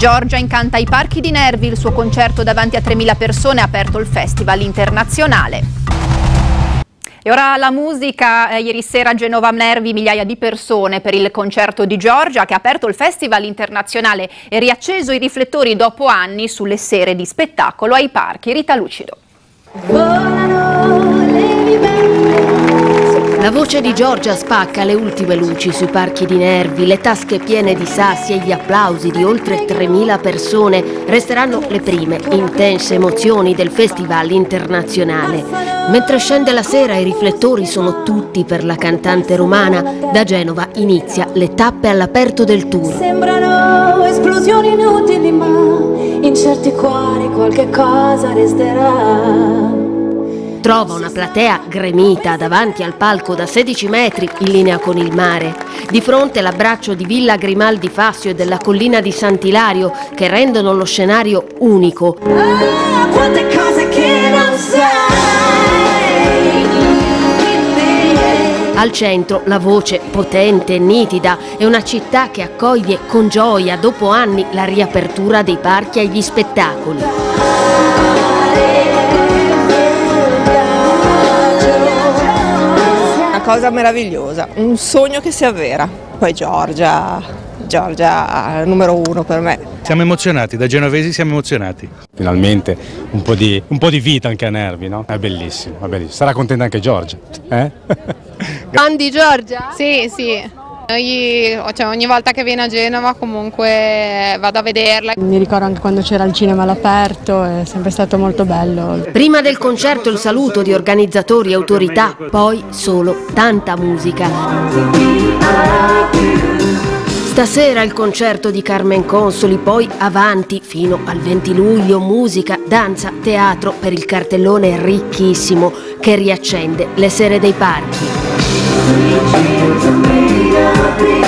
Giorgia incanta i parchi di Nervi, il suo concerto davanti a 3.000 persone ha aperto il Festival internazionale. E ora la musica, eh, ieri sera a Genova Nervi migliaia di persone per il concerto di Giorgia che ha aperto il Festival internazionale e riacceso i riflettori dopo anni sulle sere di spettacolo ai parchi. Rita Lucido. La voce di Giorgia spacca le ultime luci sui parchi di Nervi, le tasche piene di sassi e gli applausi di oltre 3.000 persone resteranno le prime intense emozioni del Festival internazionale. Mentre scende la sera i riflettori sono tutti per la cantante romana, da Genova inizia le tappe all'aperto del tour. Sembrano esplosioni inutili ma in certi cuori qualche cosa resterà. Trova una platea gremita davanti al palco da 16 metri in linea con il mare. Di fronte l'abbraccio di Villa Grimaldi Fassio e della collina di Sant'Ilario che rendono lo scenario unico. Ah! Al centro la voce potente e nitida è una città che accoglie con gioia dopo anni la riapertura dei parchi agli spettacoli. Cosa meravigliosa, un sogno che si avvera. Poi Giorgia, Giorgia numero uno per me. Siamo emozionati, da genovesi siamo emozionati. Finalmente un po' di, un po di vita anche a Nervi, no? È bellissimo, è bellissimo. Sarà contenta anche Giorgia. Eh? Andi Giorgia? Sì, sì. Noi, cioè, ogni volta che viene a Genova comunque vado a vederla. Mi ricordo anche quando c'era il cinema all'aperto, è sempre stato molto bello. Prima del concerto il saluto di organizzatori e autorità, poi solo tanta musica. Stasera il concerto di Carmen Consoli, poi avanti fino al 20 luglio, musica, danza, teatro per il cartellone ricchissimo che riaccende le sere dei parchi. Three chains are made of